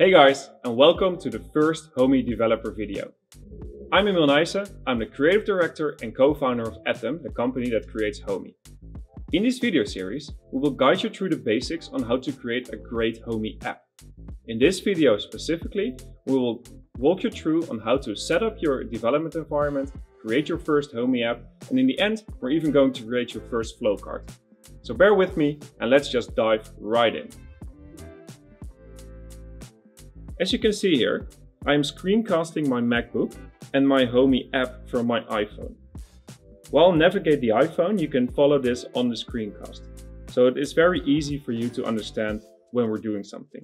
Hey guys, and welcome to the first Homey developer video. I'm Emile Nijssen, I'm the creative director and co-founder of Athom, the company that creates Homey. In this video series, we will guide you through the basics on how to create a great Homey app. In this video specifically, we will walk you through on how to set up your development environment, create your first Homey app, and in the end, we're even going to create your first flow card. So bear with me and let's just dive right in. As you can see here, I am screencasting my MacBook and my Homey app from my iPhone. While navigate the iPhone, you can follow this on the screencast. So it is very easy for you to understand when we're doing something.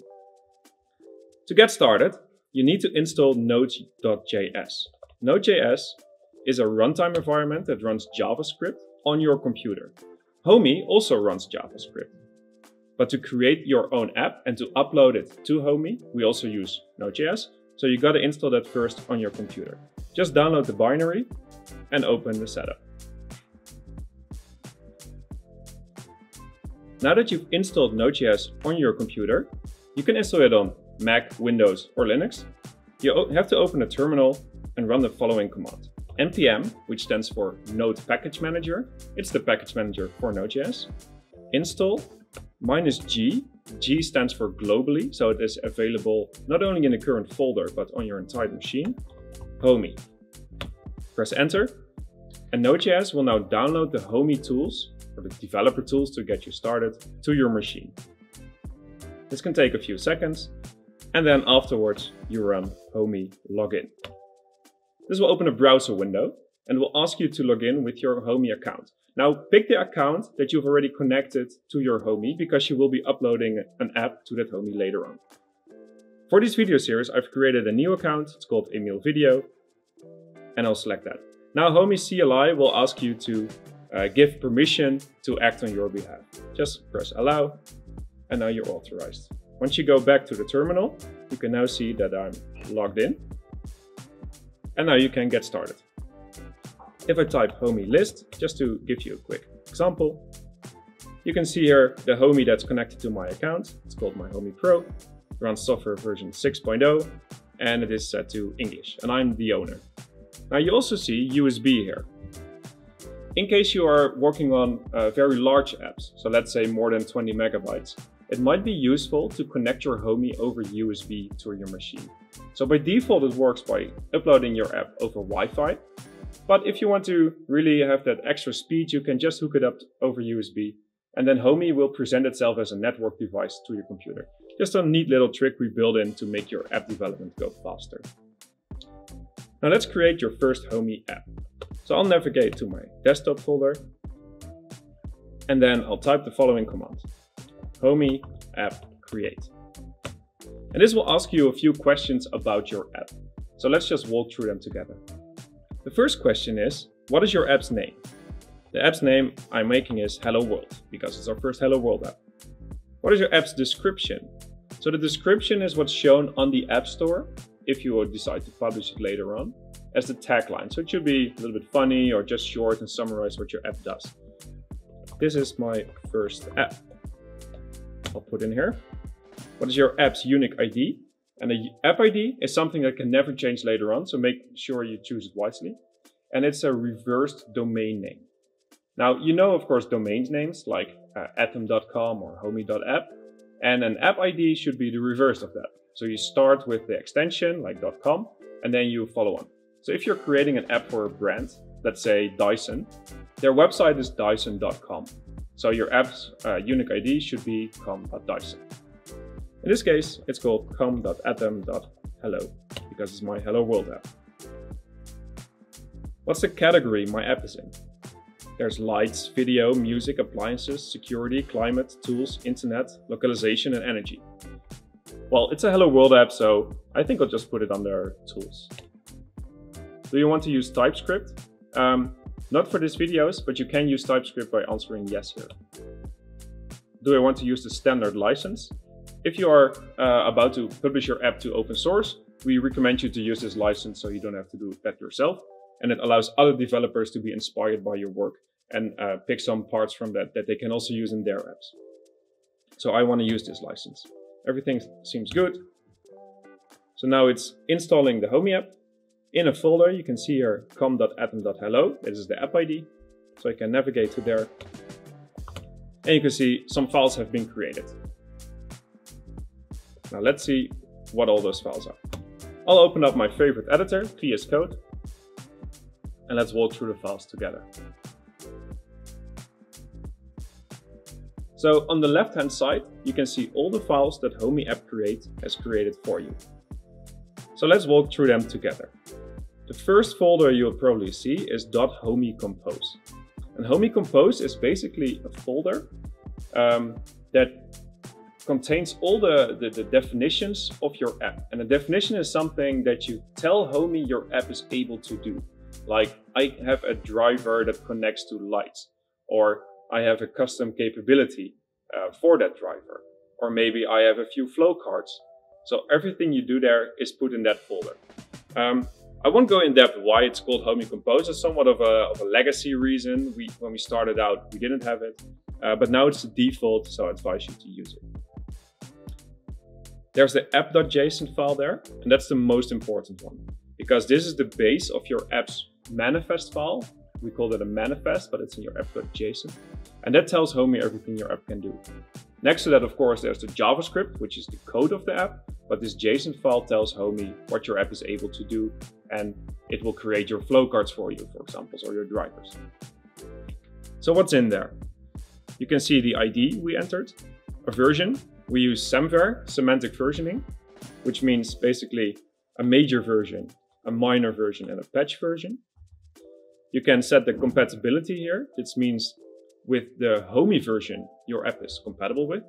To get started, you need to install Node.js. Node.js is a runtime environment that runs JavaScript on your computer. Homey also runs JavaScript. But to create your own app and to upload it to Homey, we also use Node.js. So you gotta install that first on your computer. Just download the binary and open the setup. Now that you've installed Node.js on your computer, you can install it on Mac, Windows, or Linux. You have to open a terminal and run the following command npm, which stands for Node Package Manager. It's the package manager for Node.js. Install minus G. G stands for globally, so it is available not only in the current folder, but on your entire machine. Homey. Press enter, and Node.js will now download the Homey tools, or the developer tools to get you started, to your machine. This can take a few seconds, and then afterwards you run Homey login. This will open a browser window and will ask you to log in with your Homey account. Now pick the account that you've already connected to your Homey because you will be uploading an app to that Homey later on. For this video series, I've created a new account. It's called Emil Video and I'll select that. Now Homey CLI will ask you to uh, give permission to act on your behalf. Just press allow and now you're authorized. Once you go back to the terminal, you can now see that I'm logged in and now you can get started. If I type Homey list, just to give you a quick example, you can see here the Homey that's connected to my account. It's called my Homey Pro. It runs software version 6.0 and it is set to English and I'm the owner. Now you also see USB here. In case you are working on uh, very large apps, so let's say more than 20 megabytes, it might be useful to connect your Homey over USB to your machine. So by default it works by uploading your app over Wi-Fi, but if you want to really have that extra speed, you can just hook it up over USB and then Homey will present itself as a network device to your computer. Just a neat little trick we built in to make your app development go faster. Now let's create your first Homey app. So I'll navigate to my desktop folder and then I'll type the following command. Homey app create. And this will ask you a few questions about your app. So let's just walk through them together. The first question is, what is your app's name? The app's name I'm making is Hello World, because it's our first Hello World app. What is your app's description? So the description is what's shown on the App Store, if you decide to publish it later on, as the tagline. So it should be a little bit funny or just short and summarize what your app does. This is my first app. I'll put in here. What is your app's unique ID? And the app ID is something that can never change later on, so make sure you choose it wisely. And it's a reversed domain name. Now, you know, of course, domain names like uh, athom.com or homey.app, and an app ID should be the reverse of that. So you start with the extension like .com, and then you follow on. So if you're creating an app for a brand, let's say Dyson, their website is dyson.com. So your app's uh, unique ID should be com.dyson. In this case, it's called com.athom.hello because it's my Hello World app. What's the category my app is in? There's lights, video, music, appliances, security, climate, tools, internet, localization, and energy. Well, it's a Hello World app, so I think I'll just put it under tools. Do you want to use TypeScript? Um, not for these videos, but you can use TypeScript by answering yes here. Do I want to use the standard license? If you are uh, about to publish your app to open source, we recommend you to use this license so you don't have to do that yourself. And it allows other developers to be inspired by your work and uh, pick some parts from that that they can also use in their apps. So I want to use this license. Everything seems good. So now it's installing the Homey app. In a folder, you can see here com.athom.hello. This is the app ID. So I can navigate to there. And you can see some files have been created. Now let's see what all those files are. I'll open up my favorite editor, VS Code, and let's walk through the files together. So on the left hand side, you can see all the files that Homey App Create has created for you. So let's walk through them together. The first folder you'll probably see is .homey compose. And Homey compose is basically a folder um, that contains all the, the, the, definitions of your app. And a definition is something that you tell Homey your app is able to do. Like I have a driver that connects to lights, or I have a custom capability uh, for that driver, or maybe I have a few flow cards. So everything you do there is put in that folder. Um, I won't go in depth why it's called Homey Compose. It's somewhat of a, of a legacy reason. We, when we started out, we didn't have it, uh, but now it's the default, so I advise you to use it. There's the app.json file there, and that's the most important one because this is the base of your app's manifest file. We call it a manifest, but it's in your app.json. And that tells Homey everything your app can do. Next to that, of course, there's the JavaScript, which is the code of the app. But this JSON file tells Homey what your app is able to do, and it will create your flow cards for you, for example, or your drivers. So what's in there? You can see the ID we entered, a version. We use SEMver, semantic versioning, which means basically a major version a minor version and a patch version. You can set the compatibility here. This means with the Homey version your app is compatible with.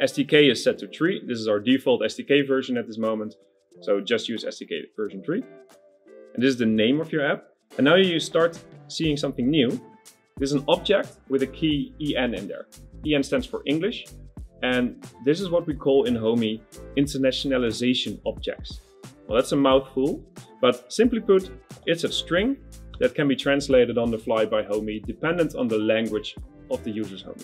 SDK is set to 3. This is our default SDK version at this moment. So just use SDK version 3. And this is the name of your app. And now you start seeing something new. This is an object with a key EN in there. EN stands for English. And this is what we call in Homey internationalization objects. Well, that's a mouthful, but simply put, it's a string that can be translated on the fly by Homey dependent on the language of the user's home.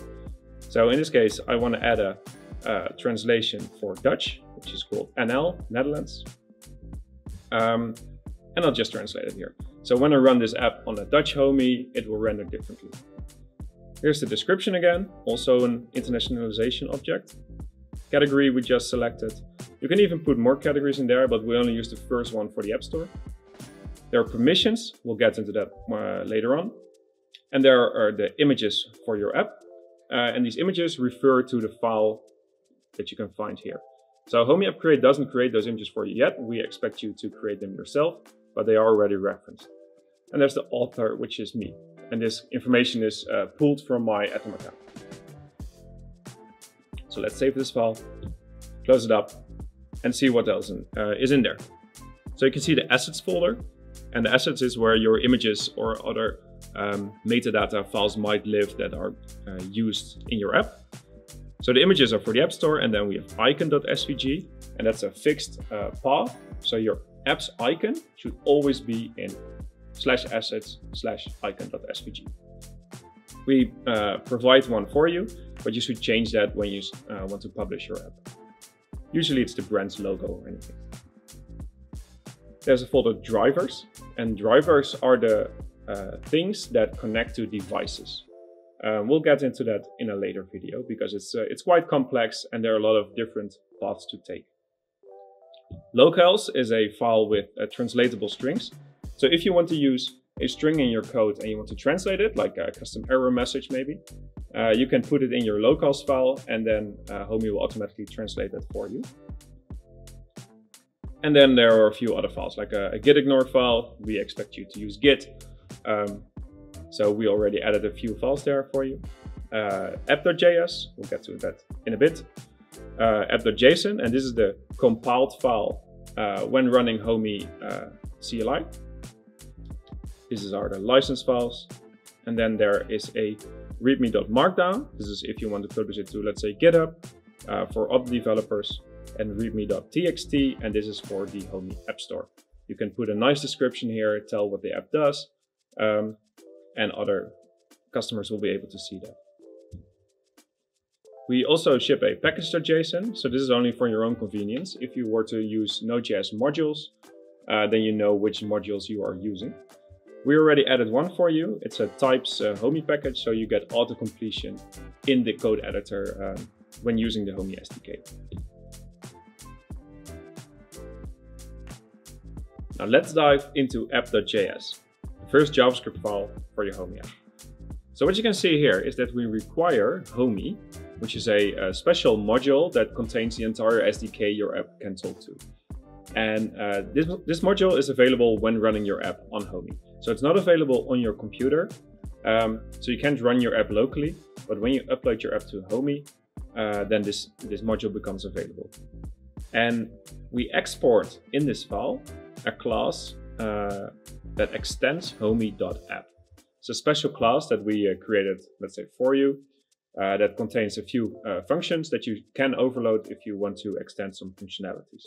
So in this case, I want to add a, a translation for Dutch, which is called NL, Netherlands. Um, and I'll just translate it here. So when I run this app on a Dutch Homey, it will render differently. Here's the description again, also an internationalization object. Category we just selected. You can even put more categories in there, but we only use the first one for the App Store. There are permissions, we'll get into that uh, later on. And there are the images for your app. Uh, and these images refer to the file that you can find here. So Homey App Create doesn't create those images for you yet. We expect you to create them yourself, but they are already referenced. And there's the author, which is me. And this information is uh, pulled from my Athom account. So let's save this file, close it up, and see what else in, uh, is in there. So you can see the assets folder, and the assets is where your images or other um, metadata files might live that are uh, used in your app. So the images are for the App Store, and then we have icon.svg, and that's a fixed uh, path. So your app's icon should always be in slash assets slash icon.svg. We uh, provide one for you, but you should change that when you uh, want to publish your app. Usually it's the brand's logo or anything. There's a folder drivers, and drivers are the uh, things that connect to devices. Um, we'll get into that in a later video because it's, uh, it's quite complex and there are a lot of different paths to take. Locales is a file with uh, translatable strings. So if you want to use a string in your code and you want to translate it, like a custom error message maybe, uh, you can put it in your locales file and then uh, Homey will automatically translate that for you. And then there are a few other files, like a, a gitignore file. We expect you to use git. Um, so we already added a few files there for you. Uh, app.js, we'll get to that in a bit. Uh, app.json, and this is the compiled file uh, when running Homey uh, CLI. These are the license files. And then there is a readme.markdown. This is if you want to publish it to, let's say, GitHub uh, for other developers and readme.txt. And this is for the Homey App Store. You can put a nice description here, tell what the app does, um, and other customers will be able to see that. We also ship a package.json, so this is only for your own convenience. If you were to use Node.js modules, uh, then you know which modules you are using. We already added one for you. It's a types uh, Homey package, so you get auto-completion in the code editor um, when using the Homey SDK. Now let's dive into app.js, the first JavaScript file for your Homey app. So what you can see here is that we require Homey, which is a, a special module that contains the entire SDK your app can talk to. And uh, this, this module is available when running your app on Homey. So it's not available on your computer, um, so you can't run your app locally, but when you upload your app to Homey, uh, then this, this module becomes available. And we export in this file a class uh, that extends homey.app. It's a special class that we uh, created, let's say, for you, uh, that contains a few uh, functions that you can overload if you want to extend some functionalities.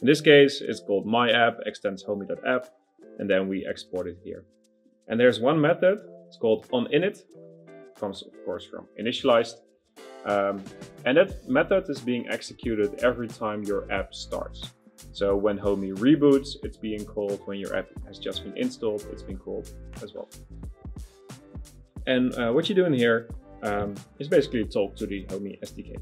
In this case, it's called my app extends homey.app, and then we export it here. And there's one method, it's called onInit, comes of course from initialized, um, and that method is being executed every time your app starts. So when Homey reboots, it's being called. When your app has just been installed, it's being called as well. And uh, what you're doing here um, is basically talk to the Homey SDK.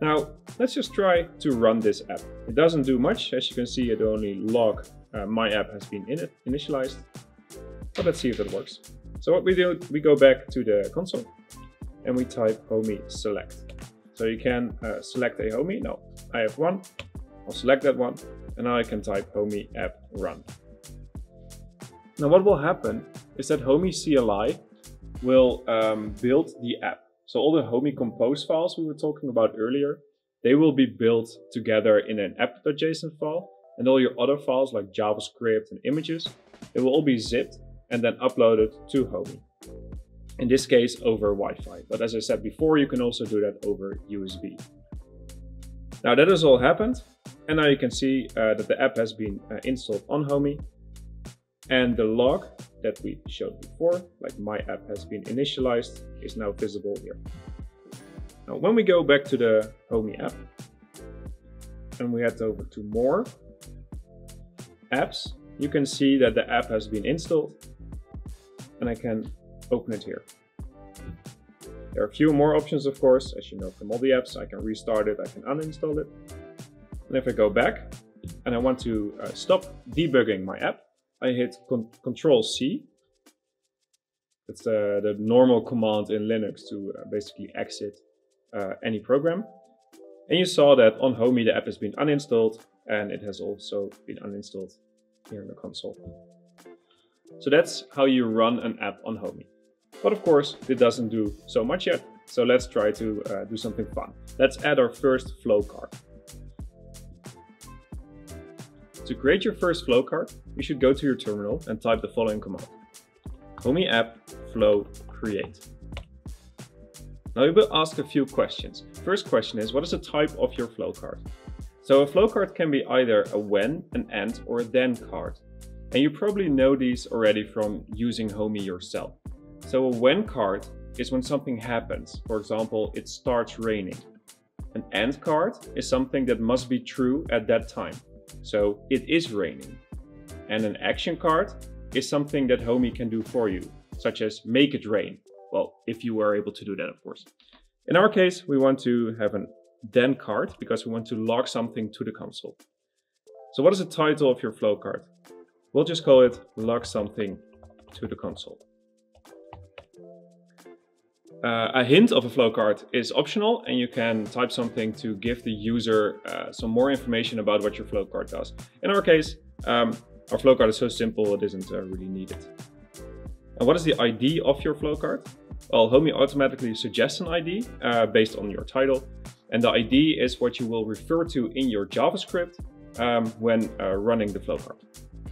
Now, let's just try to run this app. It doesn't do much. As you can see, it only log uh, my app has been in it, initialized. But let's see if it works. So what we do, we go back to the console and we type Homey select. So you can uh, select a Homey. No, I have one. I'll select that one and now I can type Homey app run. Now what will happen is that Homey CLI will um, build the app. So all the Homey compose files we were talking about earlier, they will be built together in an app.json file and all your other files like JavaScript and images, they will all be zipped and then uploaded to Homey. In this case over Wi-Fi, but as I said before, you can also do that over USB. Now that has all happened, and now you can see uh, that the app has been uh, installed on Homey. And the log that we showed before, like my app has been initialized, is now visible here. Now, when we go back to the Homey app, and we head over to more apps, you can see that the app has been installed and I can open it here. There are a few more options, of course, as you know from all the apps. I can restart it, I can uninstall it. And if I go back and I want to uh, stop debugging my app, I hit con Control C. It's the, the normal command in Linux to uh, basically exit uh, any program. And you saw that on Homey the app has been uninstalled and it has also been uninstalled here in the console. So that's how you run an app on Homey. But of course, it doesn't do so much yet. So let's try to uh, do something fun. Let's add our first flow card. To create your first flow card, you should go to your terminal and type the following command. Homey app flow create. Now you will ask a few questions. First question is, what is the type of your flow card? So a flow card can be either a when, an and, or a then card. And you probably know these already from using Homey yourself. So a when card is when something happens. For example, it starts raining. An and card is something that must be true at that time. So it is raining. And an action card is something that Homey can do for you, such as make it rain. Well, if you were able to do that, of course. In our case, we want to have an then card because we want to log something to the console. So what is the title of your flow card? We'll just call it log something to the console. Uh, a hint of a flow card is optional and you can type something to give the user uh, some more information about what your flow card does. In our case, um, our flow card is so simple it isn't uh, really needed. And what is the ID of your flow card? Well, Homey automatically suggests an ID uh, based on your title. And the ID is what you will refer to in your JavaScript um, when uh, running the flow.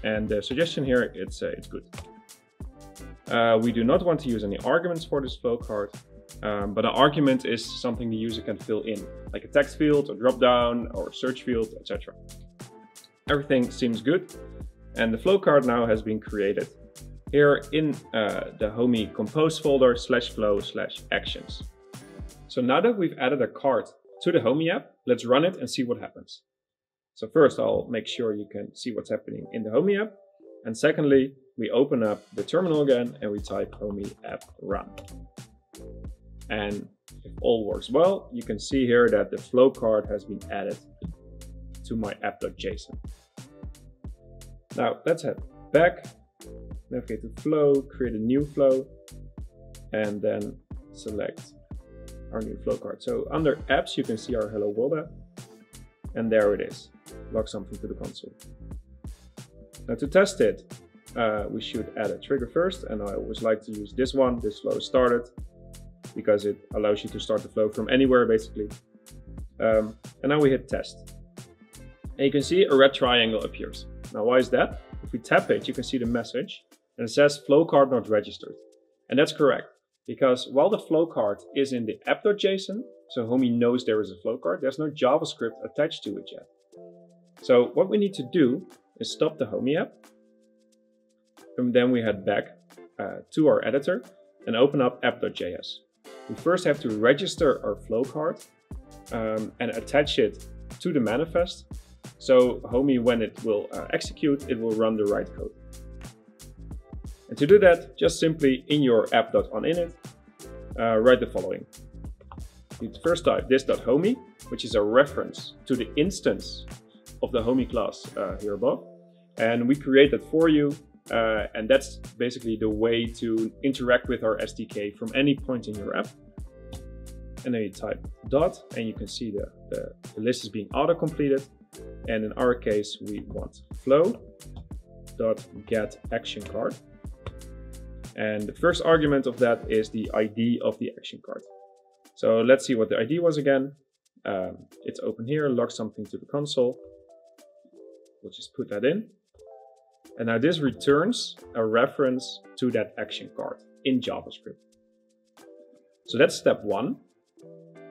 And the suggestion here, it's, uh, it's good. Uh, we do not want to use any arguments for this flow card, um, but an argument is something the user can fill in, like a text field, a dropdown, or a search field, etc. Everything seems good, and the flow card now has been created. Here in uh, the Homey compose folder slash flow slash actions. So now that we've added a card to the Homey app, let's run it and see what happens. So first I'll make sure you can see what's happening in the Homey app. And secondly, we open up the terminal again and we type Homey app run. And if all works well, you can see here that the flow card has been added to my app.json. Now let's head back, navigate to flow, create a new flow, and then select our new flow card. So under apps, you can see our Hello World app, and there it is. Log something to the console. Now to test it, uh, we should add a trigger first, and I always like to use this one, this flow started, because it allows you to start the flow from anywhere basically. Um, and now we hit test. And you can see a red triangle appears. Now why is that? If we tap it, you can see the message and it says flow card not registered. And that's correct because while the flow card is in the app.json, so Homey knows there is a flow card, there's no JavaScript attached to it yet. So what we need to do is stop the Homey app. And then we head back uh, to our editor and open up app.js. We first have to register our flow card um, and attach it to the manifest. So Homey, when it will uh, execute, it will run the right code. And to do that, just simply in your app.oninit, uh, write the following. You first type this.homey, which is a reference to the instance of the homey class uh, here above. And we create that for you. Uh, and that's basically the way to interact with our SDK from any point in your app. And then you type dot, and you can see the, the, the list is being auto-completed. And in our case, we want flow dot get action card. And the first argument of that is the ID of the action card. So let's see what the ID was again. Um, it's open here, log something to the console. We'll just put that in. And now this returns a reference to that action card in JavaScript. So that's step one.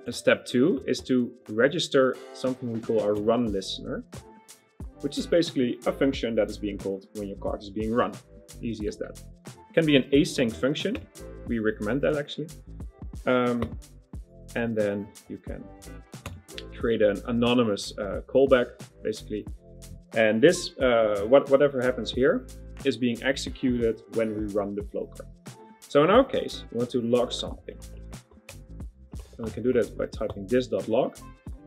And step two is to register something we call a run listener, which is basically a function that is being called when your card is being run. Easy as that can be an async function. We recommend that actually. Um, and then you can create an anonymous uh, callback basically. And this, uh, what, whatever happens here is being executed when we run the flow card. So in our case, we want to log something. And we can do that by typing this.log.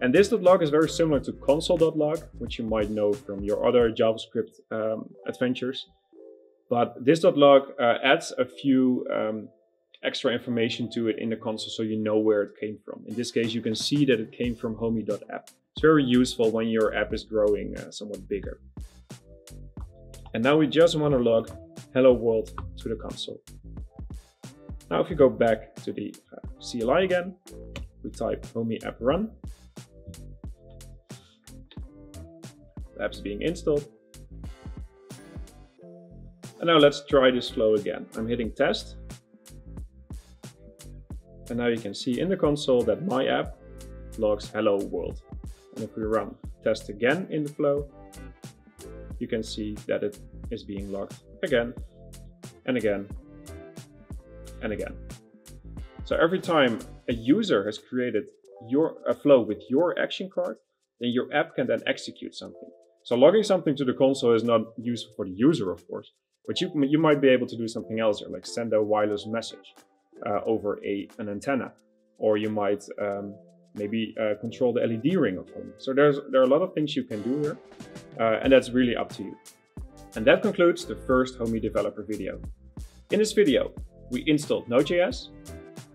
And this.log is very similar to console.log, which you might know from your other JavaScript um, adventures. But this.log uh, adds a few um, extra information to it in the console so you know where it came from. In this case, you can see that it came from homey.app. It's very useful when your app is growing uh, somewhat bigger. And now we just want to log hello world to the console. Now if you go back to the uh, CLI again, we type homey app run. The app is being installed. And now let's try this flow again. I'm hitting test. And now you can see in the console that my app logs hello world. And if we run test again in the flow, you can see that it is being logged again and again and again. So every time a user has created your a flow with your action card, then your app can then execute something. So logging something to the console is not useful for the user, of course, but you, you might be able to do something else here, like send a wireless message uh, over a, an antenna. Or you might um, maybe uh, control the LED ring of home. So there's, there are a lot of things you can do here, uh, and that's really up to you. And that concludes the first Homey developer video. In this video, we installed Node.js,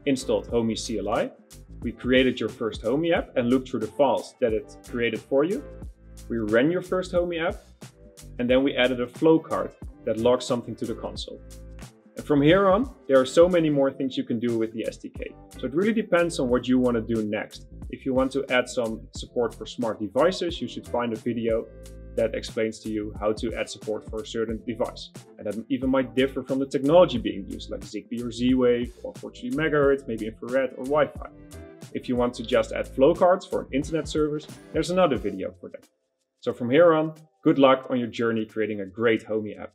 installed Homey CLI, we created your first Homey app and looked through the files that it created for you. We ran your first Homey app, and then we added a flow card that logs something to the console. And from here on, there are so many more things you can do with the SDK. So it really depends on what you want to do next. If you want to add some support for smart devices, you should find a video that explains to you how to add support for a certain device. And that even might differ from the technology being used, like Zigbee or Z-Wave, or 430 MHz, maybe infrared or Wi-Fi. If you want to just add flow cards for an internet service, there's another video for that. So from here on, good luck on your journey creating a great Homey app.